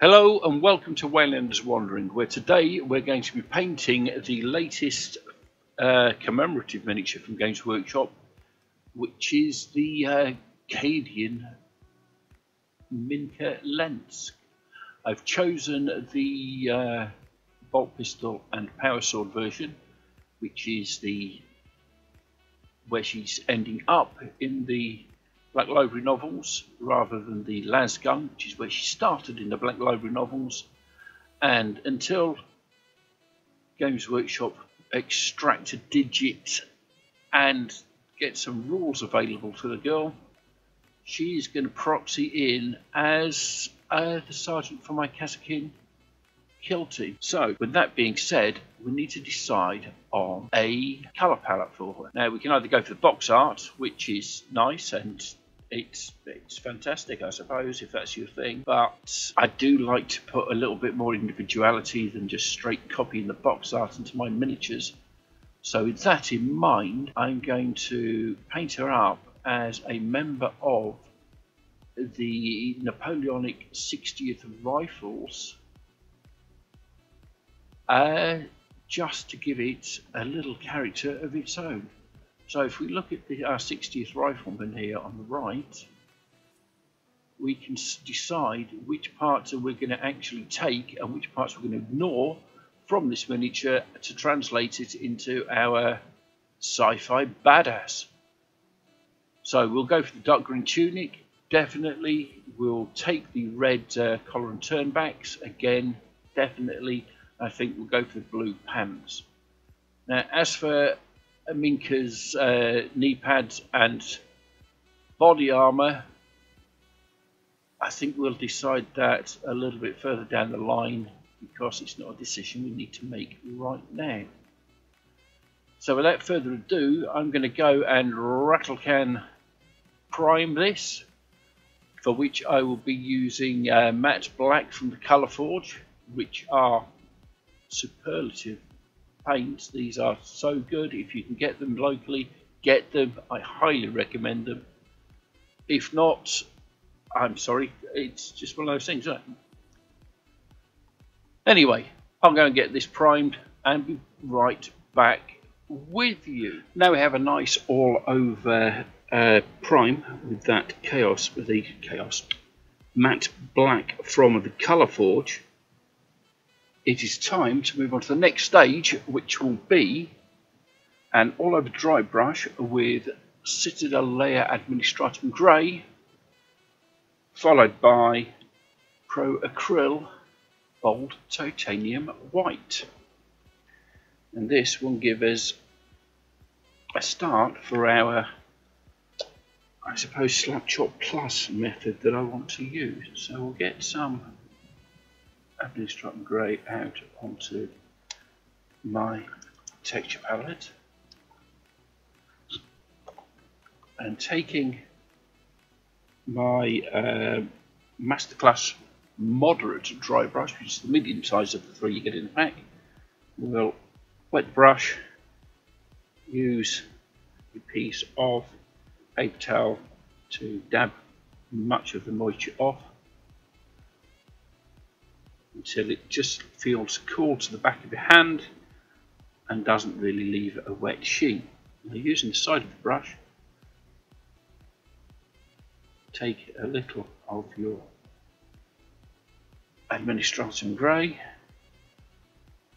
Hello and welcome to Waylanders Wandering, where today we're going to be painting the latest uh, commemorative miniature from Games Workshop, which is the uh, Cadian Minka Lesk. I've chosen the uh, bolt pistol and power sword version, which is the where she's ending up in the Black Library novels rather than the Lasgun, which is where she started in the Black Library novels. And until Games Workshop extract a digit and get some rules available to the girl, she's going to proxy in as uh, the sergeant for my Kasrkin kill team. So, with that being said, we need to decide on a colour palette for her. Now, we can either go for the box art, which is nice and it's it's fantastic, I suppose, if that's your thing. But I do like to put a little bit more individuality than just straight copying the box art into my miniatures. So with that in mind, I'm going to paint her up as a member of the Napoleonic 60th Rifles uh, just to give it a little character of its own. So if we look at the, our 60th rifleman here on the right, we can decide which parts we're we going to actually take and which parts we're going to ignore from this miniature to translate it into our sci-fi badass. So we'll go for the dark green tunic, definitely. We'll take the red uh, collar and turnbacks, again, definitely. I think we'll go for the blue pants. Now, as for Minka's uh, knee pads and body armor. I think we'll decide that a little bit further down the line because it's not a decision we need to make right now. So without further ado, I'm going to go and rattle can prime this, for which I will be using uh, matte black from the Colour Forge, which are superlative paints. These are so good. If you can get them locally, get them. I highly recommend them. If not, I'm sorry. It's just one of those things, Anyway, I'll go and get this primed and be right back with you. Now we have a nice all over uh, prime with that chaos, with the chaos matte black from the Colour Forge it is time to move on to the next stage, which will be an all-over dry brush with Citadel Layer Administratum Grey, followed by Pro Acryl Bold Titanium White. And this will give us a start for our, I suppose, Slap Chop Plus method that I want to use. So we'll get some Administratum Grey out onto my texture palette. And taking my uh, Masterclass moderate dry brush, which is the medium size of the three you get in the pack, we'll wet brush, use a piece of paper towel to dab much of the moisture off until it just feels cool to the back of your hand and doesn't really leave a wet sheen. Now using the side of the brush, take a little of your Administratum Grey,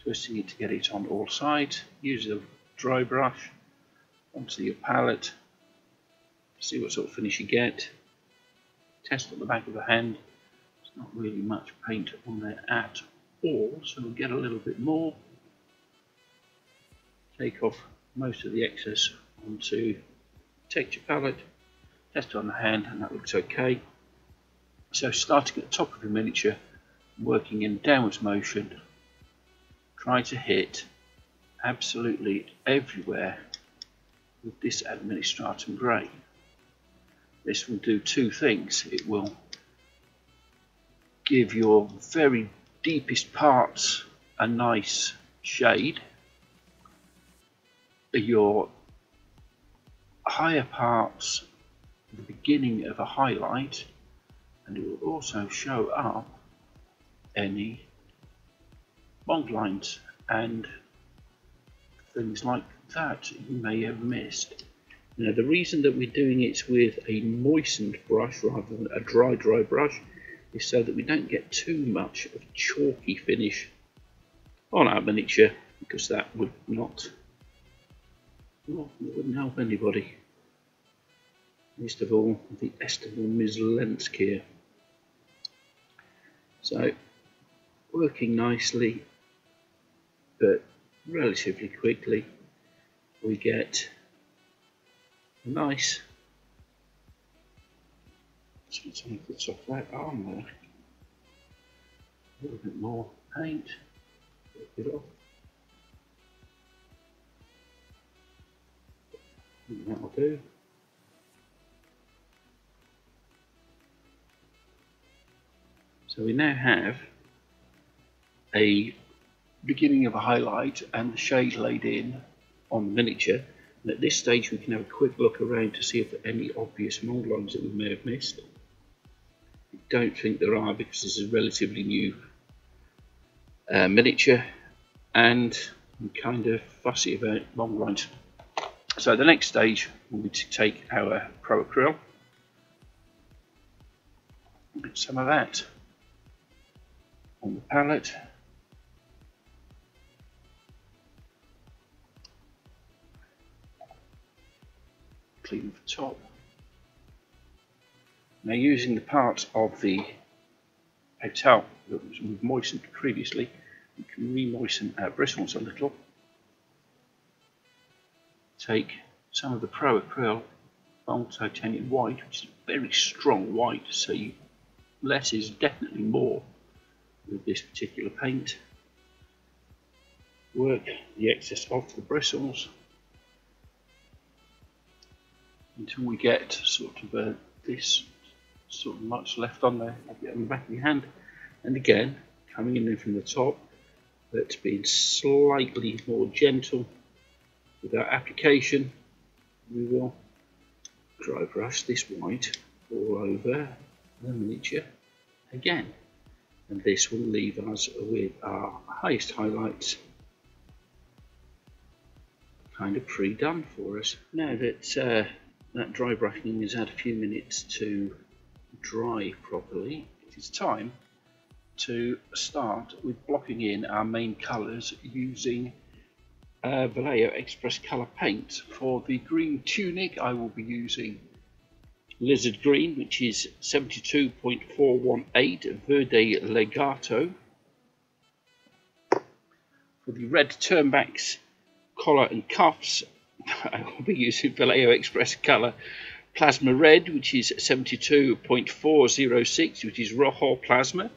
twisting it to get it on all sides, use a dry brush onto your palette, see what sort of finish you get, test on the back of the hand not really much paint on there at all, so we'll get a little bit more. Take off most of the excess onto texture palette, test on the hand, and that looks okay. So starting at the top of the miniature, working in downwards motion, try to hit absolutely everywhere with this Administratum Grey. This will do two things. It will give your very deepest parts a nice shade your higher parts the beginning of a highlight and it will also show up any bond lines and things like that you may have missed. Now the reason that we're doing it with a moistened brush rather than a dry dry brush is so that we don't get too much of chalky finish on our miniature because that would not well, it wouldn't help anybody. Least of all the estimable Ms. Lesk here. So working nicely but relatively quickly we get a nice arm there a little bit more paint it off that'll do so we now have a beginning of a highlight and the shade laid in on the miniature. And at this stage we can have a quick look around to see if there are any obvious mold lines that we may have missed. Don't think there are because this is a relatively new uh, miniature and I'm kind of fussy about mold lines. So the next stage will be to take our Pro Acryl, get some of that on the palette clean the top. Now using the part of the hotel that we've moistened previously, we can re-moisten our bristles a little. Take some of the Pro Acryl Bold Titanium White, which is a very strong white, so you, less is definitely more with this particular paint. Work the excess off the bristles until we get sort of a, this sort of much left on there on the back of your hand. And again, coming in from the top, but being slightly more gentle with our application, we will dry brush this white all over the miniature again. And this will leave us with our highest highlights kind of pre-done for us. Now that uh, that dry brushing has had a few minutes to dry properly, it is time to start with blocking in our main colours using uh, Vallejo Express Colour Paint. For the green tunic I will be using Lizard Green which is 72.418 Verde Lagarto. For the red turnbacks collar and cuffs I will be using Vallejo Express Color Plasma Red, which is 72.406, which is Rojo Plasma.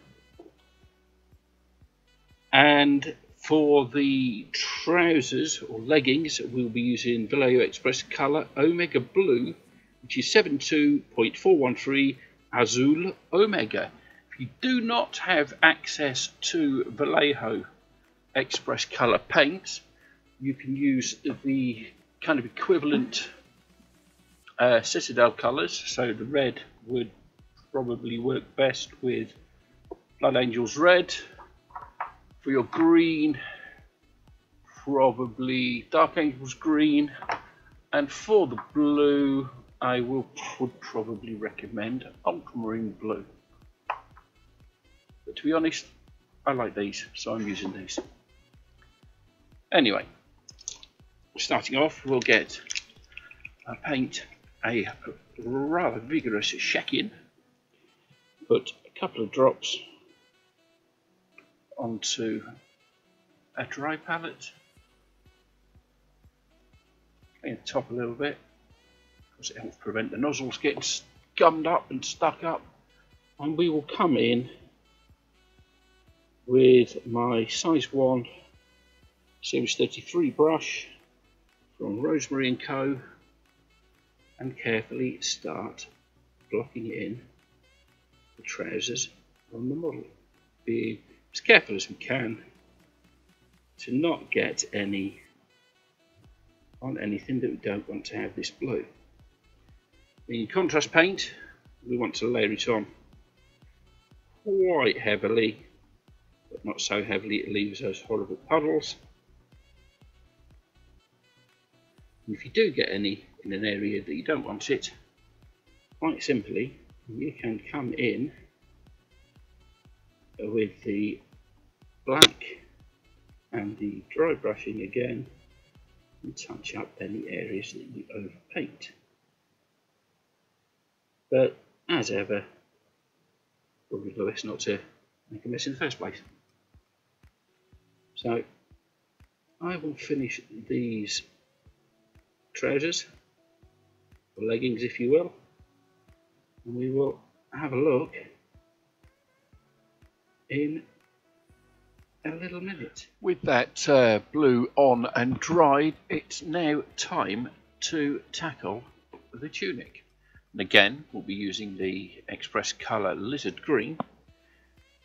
And for the trousers or leggings, we'll be using Vallejo Express Color Omega Blue, which is 72.413 Azul Omega. If you do not have access to Vallejo Express Color paints, you can use the kind of equivalent uh, Citadel colours. So the red would probably work best with Blood Angels Red. For your green, probably Dark Angels Green. And for the blue, I will would probably recommend Ultramarine Blue. But to be honest, I like these, so I'm using these. Anyway, starting off, we'll get a paint a rather vigorous sheck Put a couple of drops onto a dry palette. Clean the top a little bit because it helps prevent the nozzles getting gummed up and stuck up. And we will come in with my size 1 series 33 brush from Rosemary & Co. and carefully start blocking in the trousers on the model. Be as careful as we can to not get any on anything that we don't want to have this blue. In contrast paint, we want to layer it on quite heavily but not so heavily it leaves those horrible puddles. And if you do get any in an area that you don't want it, quite simply, you can come in with the black and the dry brushing again and touch up any areas that you overpaint. But as ever, probably the best not to make a mess in the first place. So I will finish these trousers, leggings if you will, and we will have a look in a little minute. With that uh, blue on and dried, it's now time to tackle the tunic. And again, we'll be using the Express Colour Lizard Green.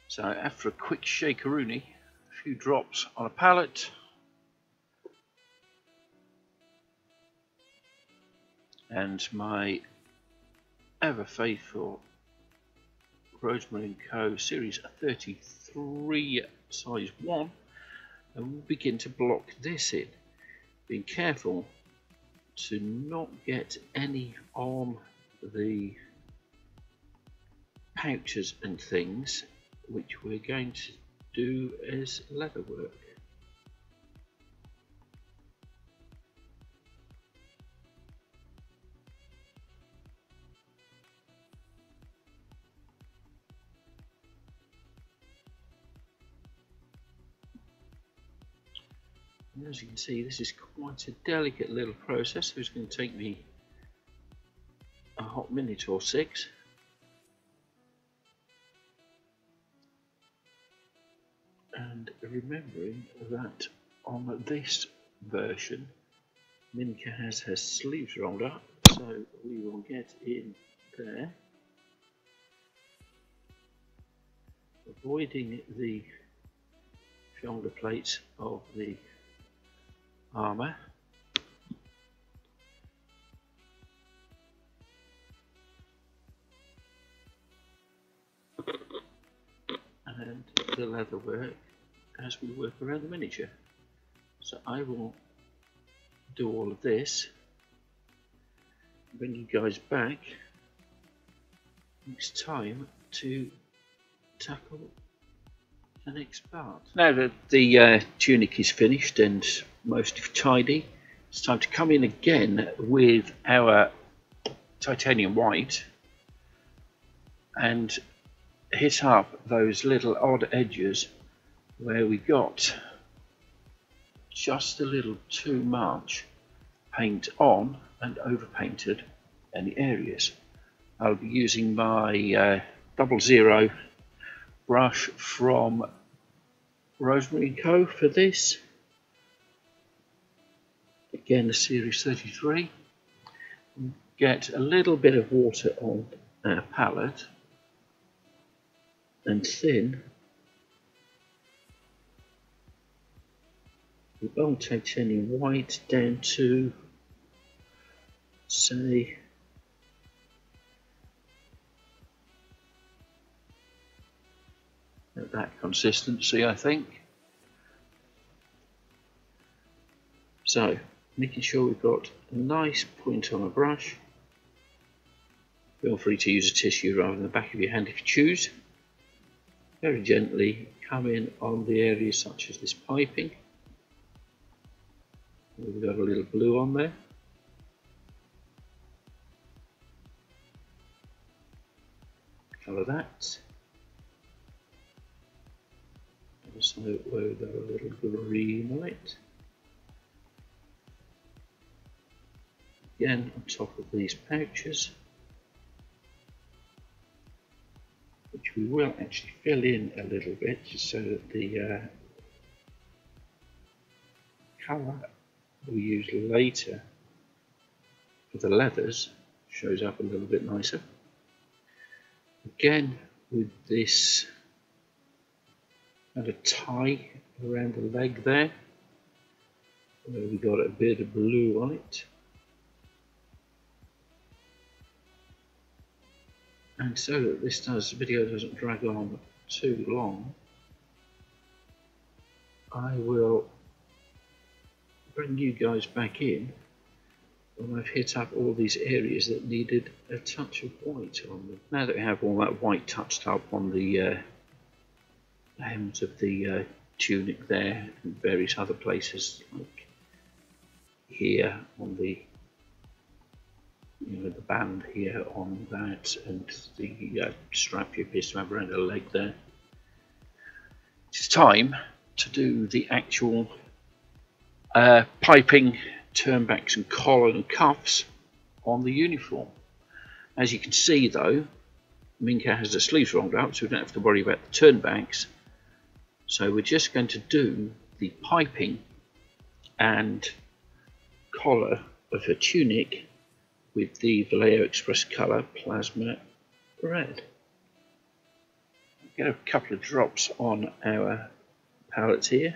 So after a quick shakeroonie, a few drops on a palette. And my ever faithful Rosemary & Co. Series 33 size 1 and we'll begin to block this in. Being careful to not get any on the pouches and things which we're going to do as leather work. As you can see, this is quite a delicate little process, it's going to take me a hot minute or six. And remembering that on this version, Minka has her sleeves rolled up, so we will get in there, avoiding the shoulder plates of the armor. And the leather work as we work around the miniature. So I will do all of this, bring you guys back next time to tackle the next part. Now that the uh, tunic is finished and mostly tidy. It's time to come in again with our titanium white and hit up those little odd edges where we got just a little too much paint on and overpainted any areas. I'll be using my uh, double zero brush from Rosemary & Co. for this. Again the series 33 get a little bit of water on our palette and thin We won't take any white down to say that consistency I think so making sure we've got a nice point on a brush. Feel free to use a tissue rather than the back of your hand if you choose. Very gently come in on the areas such as this piping. We've got a little blue on there. Colour that. Where we've got a little green light. again on top of these pouches which we will actually fill in a little bit so that the uh, colour we use later for the leathers shows up a little bit nicer again with this kind a tie around the leg there where we got a bit of blue on it and so that this does video doesn't drag on too long I will bring you guys back in when I've hit up all these areas that needed a touch of white on them. Now that we have all that white touched up on the uh, hems of the uh, tunic there and various other places like here on the you know the band here on that and the uh, strap you appears to have around the leg there. It's time to do the actual uh, piping, turnbacks and collar and cuffs on the uniform. As you can see though, Minka has the sleeves rolled up so we don't have to worry about the turnbacks. So we're just going to do the piping and collar of her tunic with the Vallejo Express colour plasma red. Get a couple of drops on our palette here.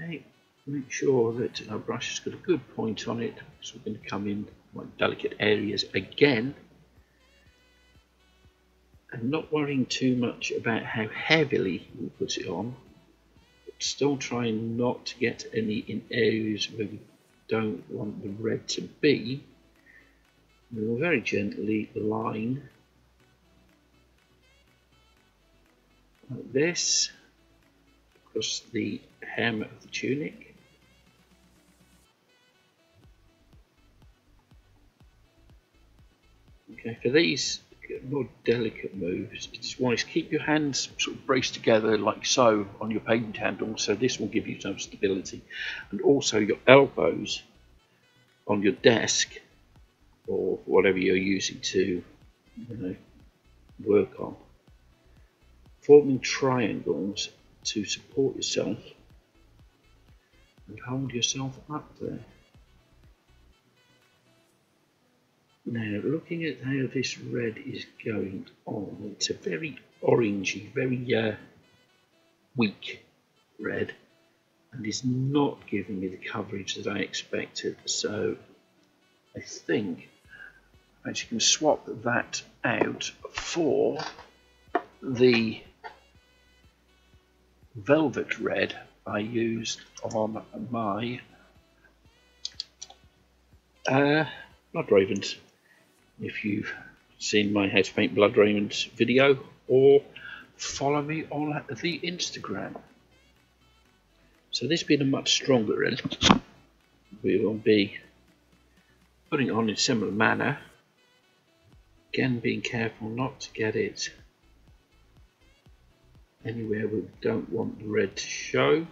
Okay, make sure that our brush has got a good point on it. So we're going to come in quite delicate areas again. And not worrying too much about how heavily we put it on. But still trying not to get any in areas where we don't want the red to be. We will very gently line like this across the hem of the tunic. Okay, for these more delicate moves, it's wise keep your hands sort of braced together like so on your paint handle, so this will give you some stability, and also your elbows on your desk or whatever you're using to you know, work on. Forming triangles to support yourself and hold yourself up there. Now looking at how this red is going on, it's a very orangey, very uh, weak red and is not giving me the coverage that I expected so I think actually going to swap that out for the velvet red I used on my uh, Blood Ravens. If you've seen my How to Paint Blood Ravens video or follow me on the Instagram. So this being a much stronger red, we will be putting it on in a similar manner. Again being careful not to get it anywhere we don't want the red to show.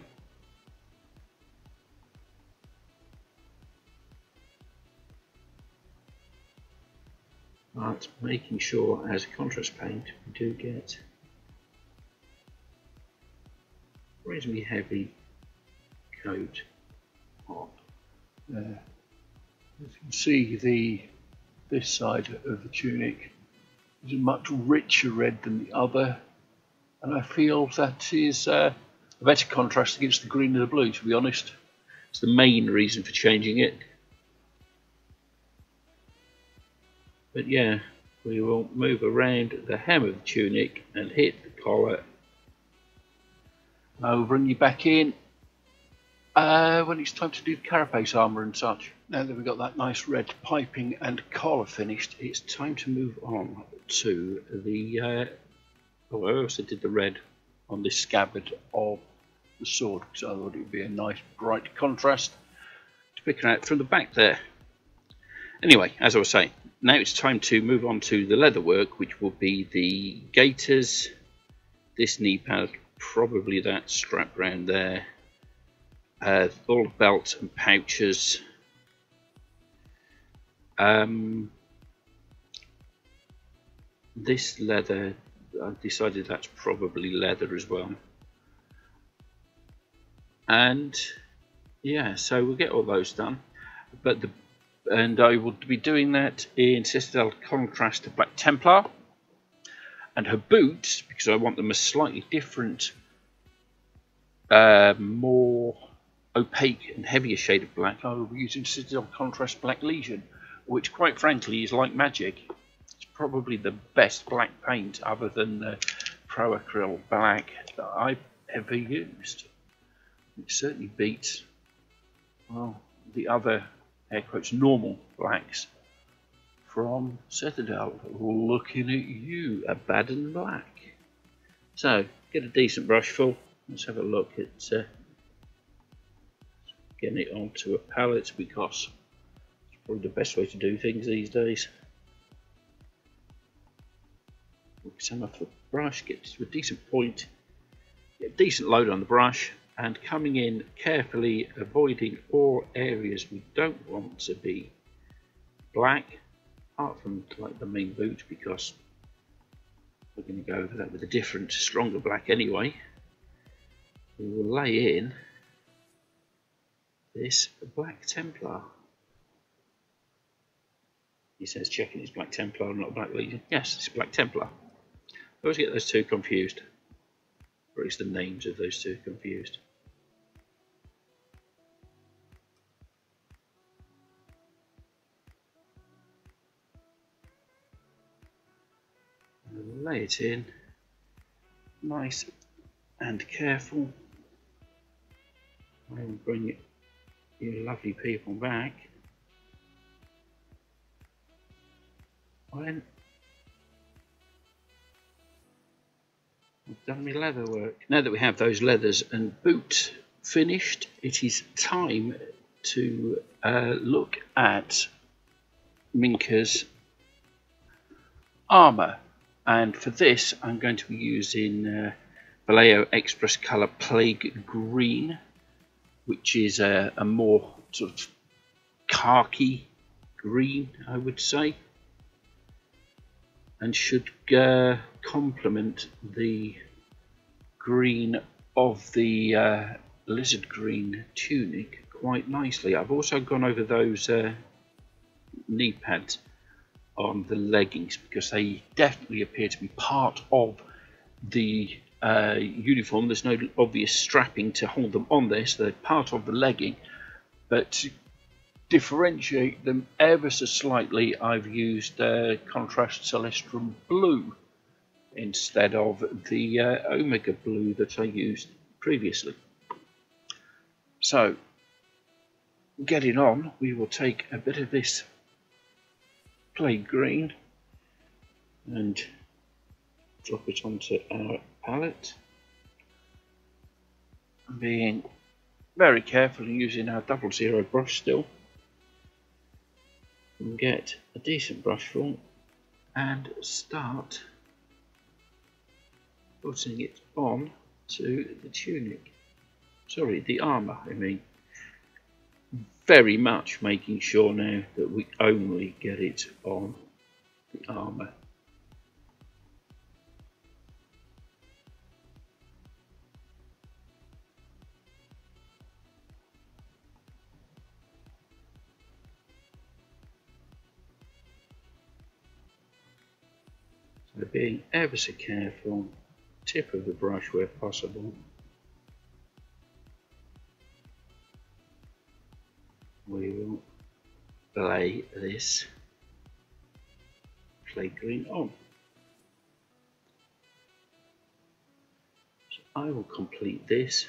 But making sure as contrast paint we do get reasonably heavy coat on. Uh, as you can see the this side of the tunic is a much richer red than the other and I feel that is uh, a better contrast against the green and the blue, to be honest. It's the main reason for changing it. But yeah, we will move around the hem of the tunic and hit the collar. I will bring you back in uh, when it's time to do the carapace armour and such. Now that we've got that nice red piping and collar finished, it's time to move on to the uh, Oh, I also did the red on this scabbard of the sword because I thought it would be a nice bright contrast to pick it out from the back there. Anyway, as I was saying, now it's time to move on to the leather work, which will be the gaiters, this knee pad, probably that strap round there, uh, all the belts and pouches. Um, this leather I've decided that's probably leather as well. And yeah, so we'll get all those done. But the and I will be doing that in Citadel Contrast to Black Templar. And her boots, because I want them a slightly different, uh, more opaque and heavier shade of black, I will be using Citadel Contrast Black Legion, which quite frankly is like magic It's probably the best black paint other than the, Pro Acryl black that I've ever used. It certainly beats, well, the other air quotes normal blacks from Citadel. Looking at you, Abaddon Black. So, get a decent brush full. Let's have a look at uh, getting it onto a palette because it's probably the best way to do things these days. Some off the brush, get to a decent point, get a decent load on the brush, and coming in carefully, avoiding all areas we don't want to be black, apart from like the main boot, because we're going to go over that with a different, stronger black anyway. We will lay in this Black Templar. He says checking it's Black Templar, not Black Legion. Yes, it's Black Templar. I always get those two confused. Or at least the names of those two confused. Lay it in nice and careful and bring you lovely people back when we've done my leather work. Now that we have those leathers and boot finished, it is time to uh, look at Minka's armour. And for this, I'm going to be using uh, Vallejo Express Colour Plague Green which is a, a more sort of khaki green, I would say, and should uh, complement the green of the uh, lizard green tunic quite nicely. I've also gone over those uh, knee pads on the leggings because they definitely appear to be part of the uh, uniform. There's no obvious strapping to hold them on this. They're part of the legging. But to differentiate them ever so slightly, I've used uh, Contrast Celestrum Blue instead of the uh, Omega Blue that I used previously. So, getting on, we will take a bit of this plague green and drop it onto our palette. Being very careful and using our double zero brush still. And get a decent brush full and start putting it on to the tunic. Sorry, the armour, I mean. Very much making sure now that we only get it on the armour. So being ever so careful, tip of the brush where possible. Will play this. Play green. On. So I will complete this,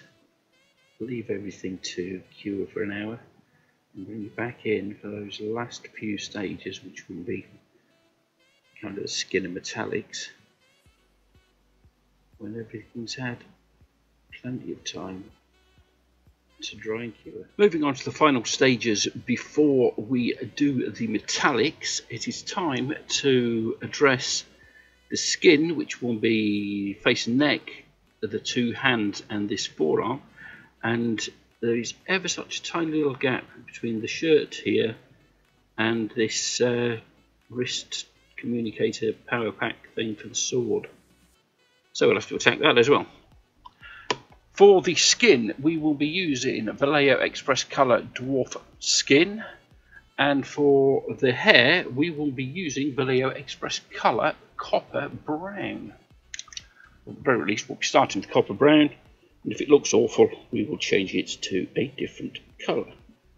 leave everything to cure for an hour and bring you back in for those last few stages which will be kind of skin and metallics. When everything's had plenty of time to dry and cure. Moving on to the final stages before we do the metallics, it is time to address the skin, which will be face and neck, the two hands and this forearm, and there is ever such a tiny little gap between the shirt here and this uh, wrist communicator power pack thing for the sword. So we'll have to attack that as well. For the skin, we will be using Vallejo Express Color Dwarf Skin. And for the hair, we will be using Vallejo Express Color Copper Brown. At the very least, we'll be starting with Copper Brown. And if it looks awful, we will change it to a different colour.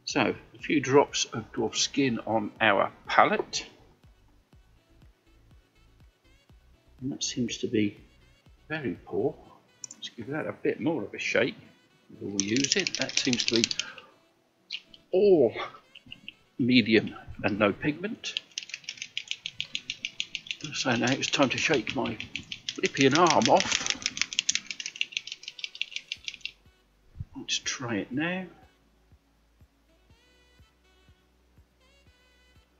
So, a few drops of dwarf skin on our palette. And that seems to be very poor. Let's give that a bit more of a shake before we use it. That seems to be all medium and no pigment. So now it's time to shake my flipping arm off. Let's try it now.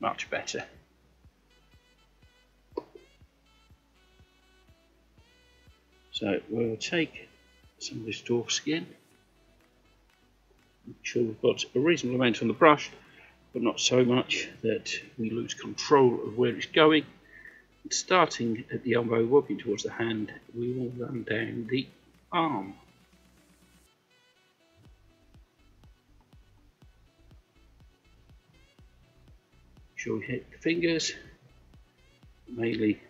Much better. So we'll take some of this dwarf skin. Make sure we've got a reasonable amount on the brush, but not so much that we lose control of where it's going. And starting at the elbow, working towards the hand, we will run down the arm. Sure we hit the fingers, mainly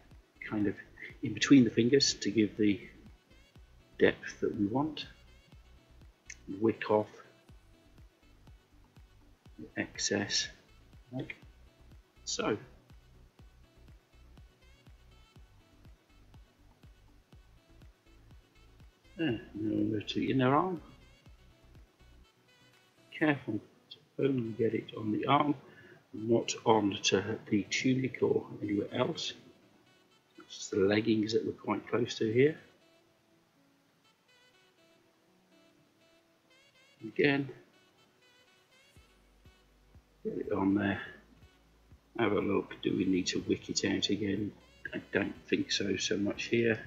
kind of in between the fingers to give the depth that we want, wick off the excess like so. There, now we'll to the inner arm. Careful to only get it on the arm, not onto the tunic or anywhere else. It's the leggings that we're quite close to here. Again. Get it on there. Have a look. Do we need to wick it out again? I don't think so so much here.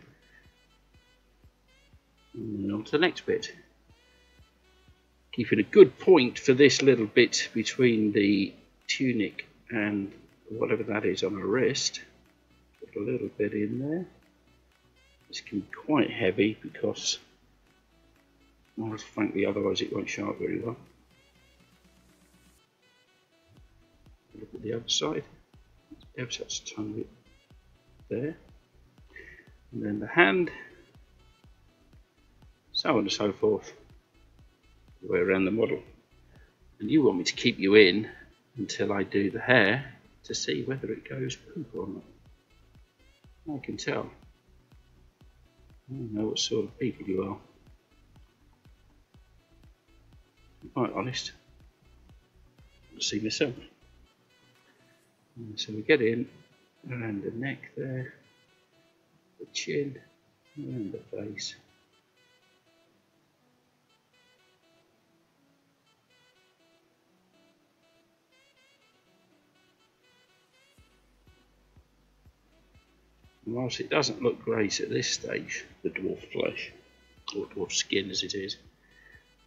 And on to the next bit. Keeping a good point for this little bit between the tunic and whatever that is on our wrist. Put a little bit in there. This can be quite heavy because well, frankly, otherwise it won't show up very well. Look at the other side. Such a tiny bit there. And then the hand. So on and so forth. The way around the model. And you want me to keep you in until I do the hair to see whether it goes poop or not. I can tell. I don't know what sort of people you are. Quite honest. See myself. And so we get in around the neck there, the chin, around the face. whilst it doesn't look great at this stage, the dwarf flesh, or dwarf skin as it is,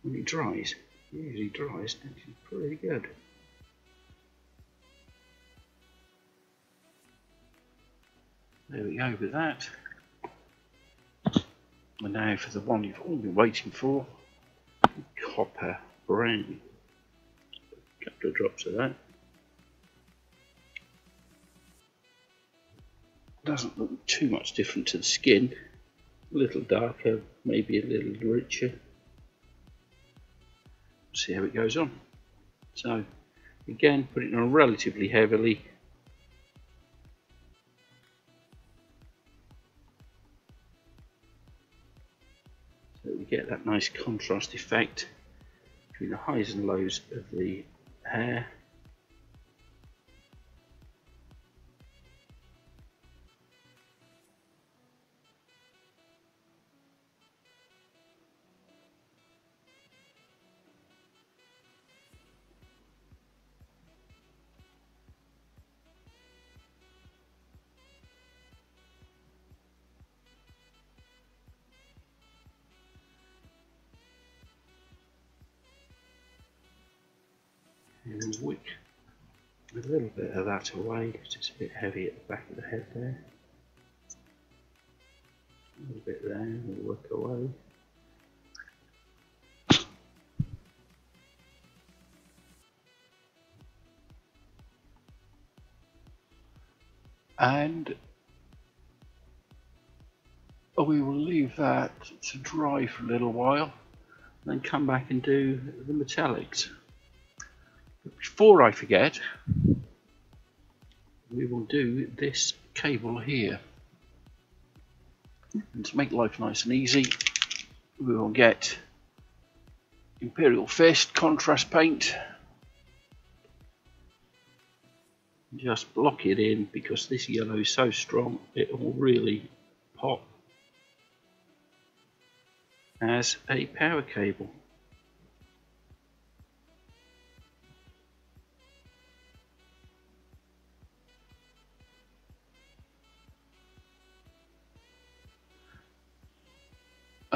when it dries, usually dries actually pretty good. There we go with that. And now for the one you've all been waiting for, copper brown. A couple of drops of that. Doesn't look too much different to the skin. A little darker, maybe a little richer see how it goes on. So again, put it on relatively heavily. So we get that nice contrast effect between the highs and lows of the hair. Away because it's a bit heavy at the back of the head there. A little bit there, we'll work away. And we will leave that to dry for a little while, and then come back and do the metallics. Before I forget, we will do this cable here. And to make life nice and easy, we will get Imperial Fist contrast paint. Just block it in because this yellow is so strong it will really pop as a power cable.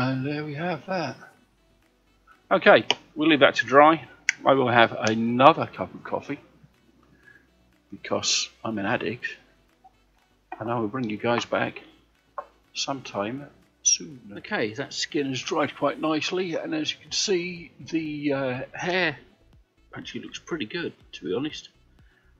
And there we have that. Okay, we'll leave that to dry. I will have another cup of coffee because I'm an addict and I will bring you guys back sometime soon. Okay, that skin has dried quite nicely and as you can see the uh, hair actually looks pretty good to be honest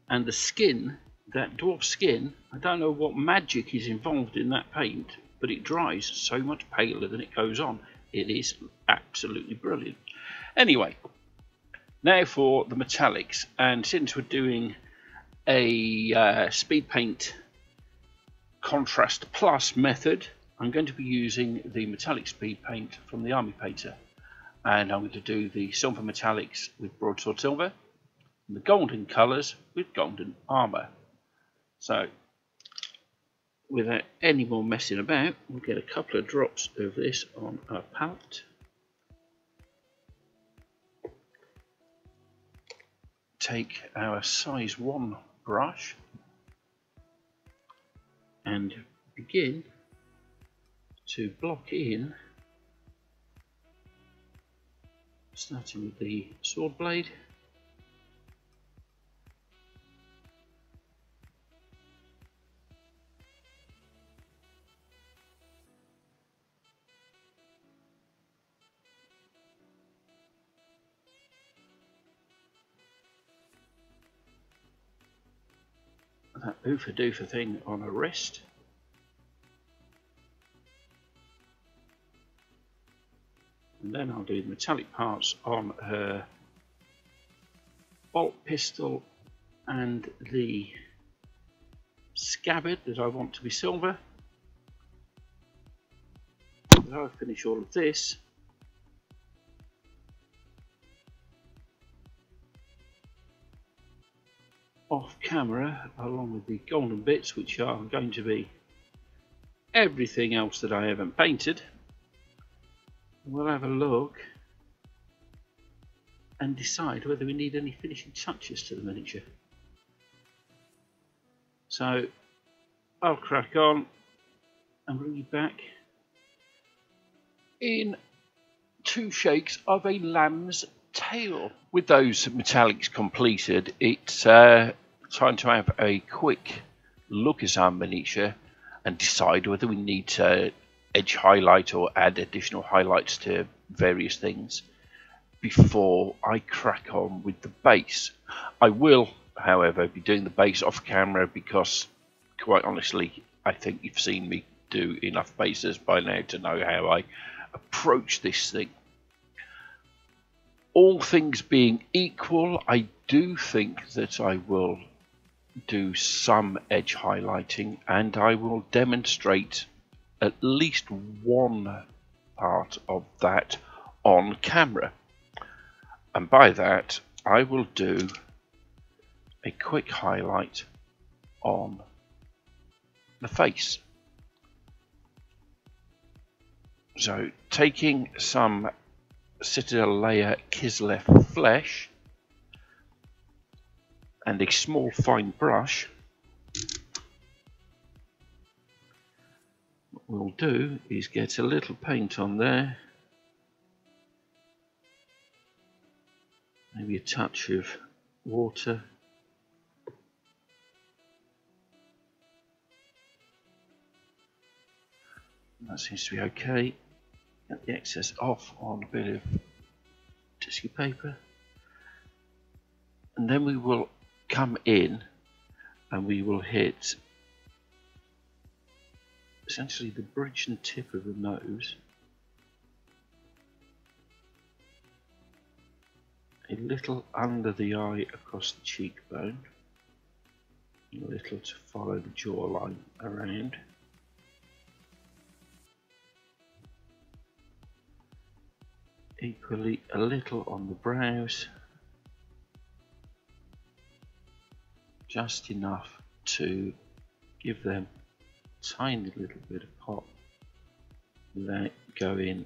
and the skin, that dwarf skin, I don't know what magic is involved in that paint but it dries so much paler than it goes on. It is absolutely brilliant. Anyway, now for the metallics. And since we're doing a uh, speed paint contrast plus method, I'm going to be using the metallic speed paint from the Army Painter. And I'm going to do the silver metallics with broadsword silver and the golden colours with golden armour. So without any more messing about, we'll get a couple of drops of this on our palette. Take our size 1 brush and begin to block in starting with the sword blade that oofa doofa thing on her wrist. And then I'll do the metallic parts on her bolt pistol and the scabbard that I want to be silver. After I finish all of this, off camera along with the golden bits which are going to be everything else that I haven't painted we'll have a look and decide whether we need any finishing touches to the miniature so I'll crack on and bring you back in two shakes of a lamb's tail. With those metallics completed, it's uh, time to have a quick look at our miniature and decide whether we need to edge highlight or add additional highlights to various things before I crack on with the base. I will, however, be doing the base off camera because, quite honestly, I think you've seen me do enough bases by now to know how I approach this thing all things being equal, I do think that I will do some edge highlighting and I will demonstrate at least one part of that on camera. And by that, I will do a quick highlight on the face. So taking some Citadel layer Kislev flesh and a small fine brush. What we'll do is get a little paint on there. Maybe a touch of water. That seems to be okay get the excess off on a bit of tissue paper. And then we will come in and we will hit essentially the bridge and tip of the nose. A little under the eye across the cheekbone. A little to follow the jawline around equally a little on the brows just enough to give them a tiny little bit of pop without going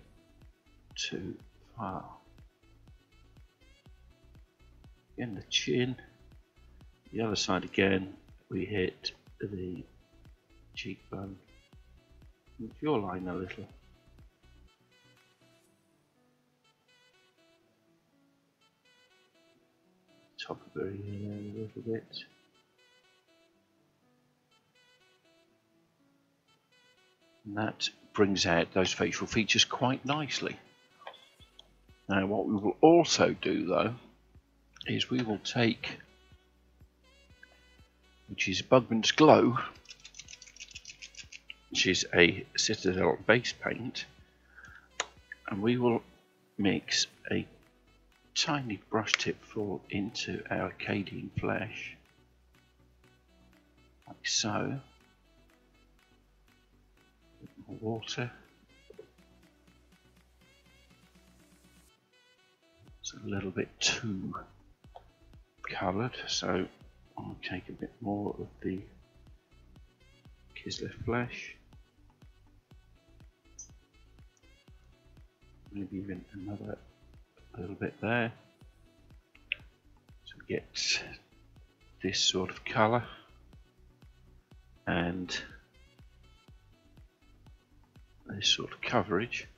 too far. in the chin, the other side again we hit the cheekbone, jawline a little. Top of her a little bit. And that brings out those facial features quite nicely. Now what we will also do though is we will take which is Bugman's Glow which is a Citadel base paint and we will mix a tiny brush tip fall into our Cadian flesh. Like so. Bit more water. It's a little bit too coloured so I'll take a bit more of the Kislev flesh. Maybe even another little bit there. To get this sort of colour. And this sort of coverage.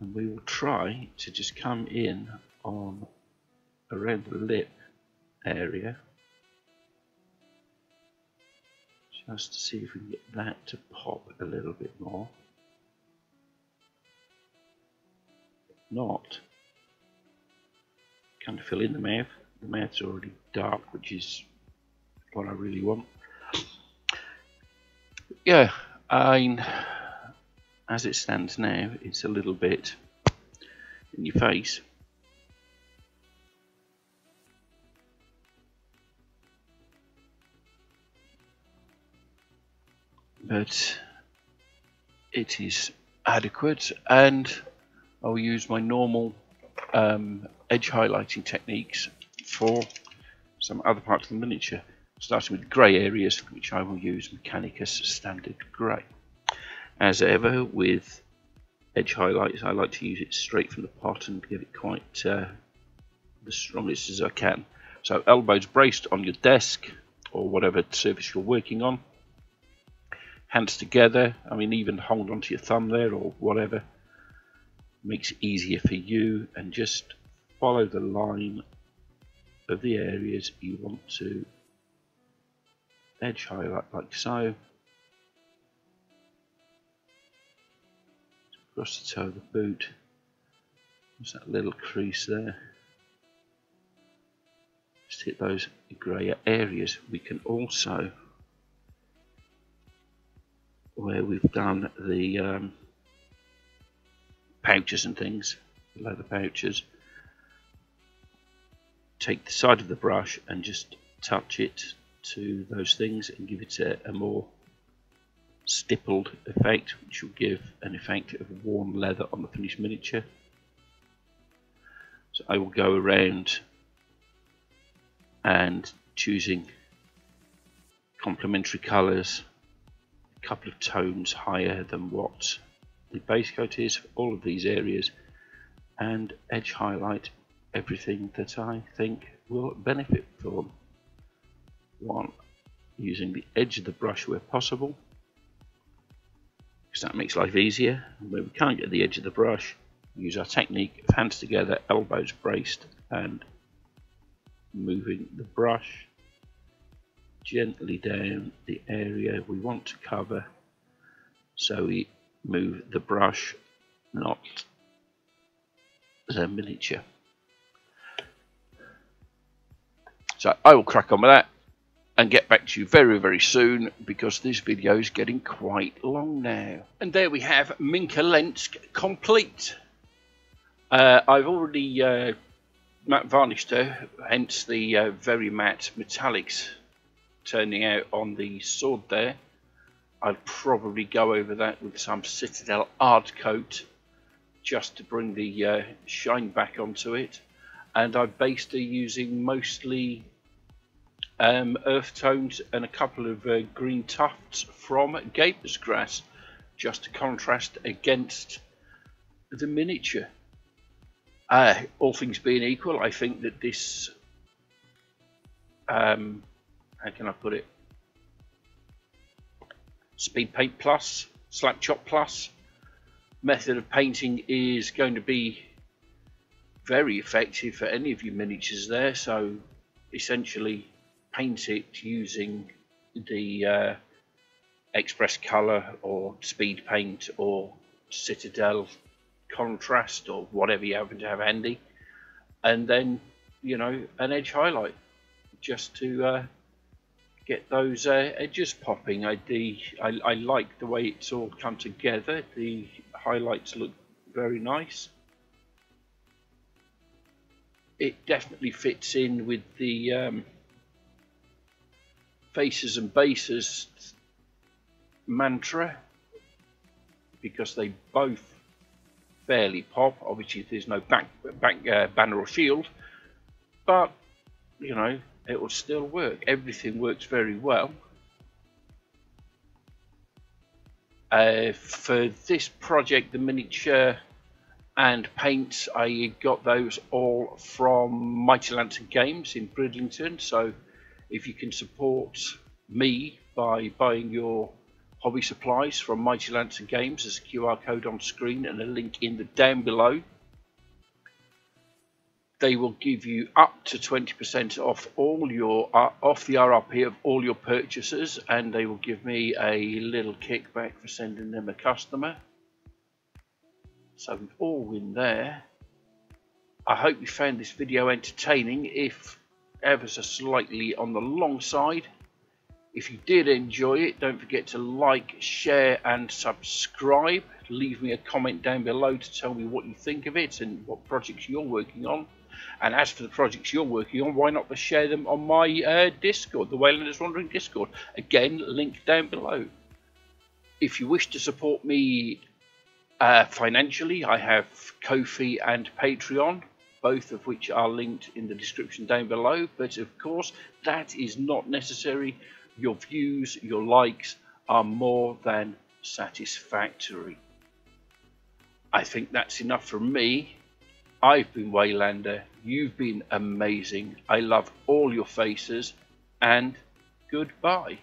And we will try to just come in on around the lip area. Just to see if we can get that to pop a little bit more not. Kind of fill in the mouth the mouth's already dark which is what I really want. Yeah I as it stands now, it's a little bit in your face. But it is adequate and I'll use my normal um, edge highlighting techniques for some other parts of the miniature starting with grey areas which I will use Mechanicus Standard Grey. As ever with edge highlights I like to use it straight from the pot and get it quite uh, the strongest as I can. So elbows braced on your desk or whatever surface you're working on. Hands together, I mean even hold onto your thumb there or whatever. Makes it easier for you and just follow the line of the areas you want to edge highlight like so. Across the toe of the boot. There's that little crease there. Just hit those grey areas. We can also, where we've done the um, pouches and things, the leather pouches, take the side of the brush and just touch it to those things and give it a, a more stippled effect which will give an effect of worn leather on the finished miniature. So I will go around and choosing complementary colours a couple of tones higher than what the base coat is for all of these areas and edge highlight everything that I think will benefit from one using the edge of the brush where possible because that makes life easier. Where we can't get the edge of the brush use our technique of hands together elbows braced and moving the brush gently down the area we want to cover. So we move the brush not the miniature so I will crack on with that and get back to you very, very soon because this video is getting quite long now. And there we have Minka Lesk complete. Uh, I've already uh, matte varnished her, hence the uh, very matte metallics turning out on the sword there. I'd probably go over that with some Citadel 'Ardcoat just to bring the uh, shine back onto it and I based it using mostly um, earth tones and a couple of uh, green tufts from Gamer's Grass just to contrast against the miniature. Uh, all things being equal, I think that this, um, how can I put it, Speed Paint Plus, Slap Chop Plus method of painting is going to be very effective for any of your miniatures there. So essentially paint it using the uh, Express Color or Speed Paint or Citadel contrast or whatever you happen to have handy and then you know an edge highlight just to uh, get those uh, edges popping. I, the, I, I like the way it's all come together. The highlights look very nice. It definitely fits in with the um, faces and bases mantra because they both fairly pop. Obviously, there's no back, back uh, banner or shield, but you know it will still work. Everything works very well. Uh, for this project, the miniature and paints, I got those all from Mighty Lancer Games in Bridlington. So if you can support me by buying your hobby supplies from Mighty Lancer Games. There's a QR code on screen and a link in the down below. They will give you up to 20% off all your uh, off the RRP of all your purchases, and they will give me a little kickback for sending them a customer. So we all win there. I hope you found this video entertaining, if ever so slightly on the long side. If you did enjoy it, don't forget to like, share and subscribe. Leave me a comment down below to tell me what you think of it and what projects you're working on. And as for the projects you're working on, why not share them on my uh, Discord, the Waylanders Wandering Discord. Again, link down below. If you wish to support me uh, financially, I have Ko-fi and Patreon, both of which are linked in the description down below. But of course, that is not necessary your views, your likes are more than satisfactory. I think that's enough from me. I've been Waylander. You've been amazing. I love all your faces and goodbye.